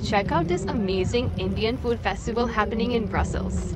check out this amazing Indian food festival happening in Brussels.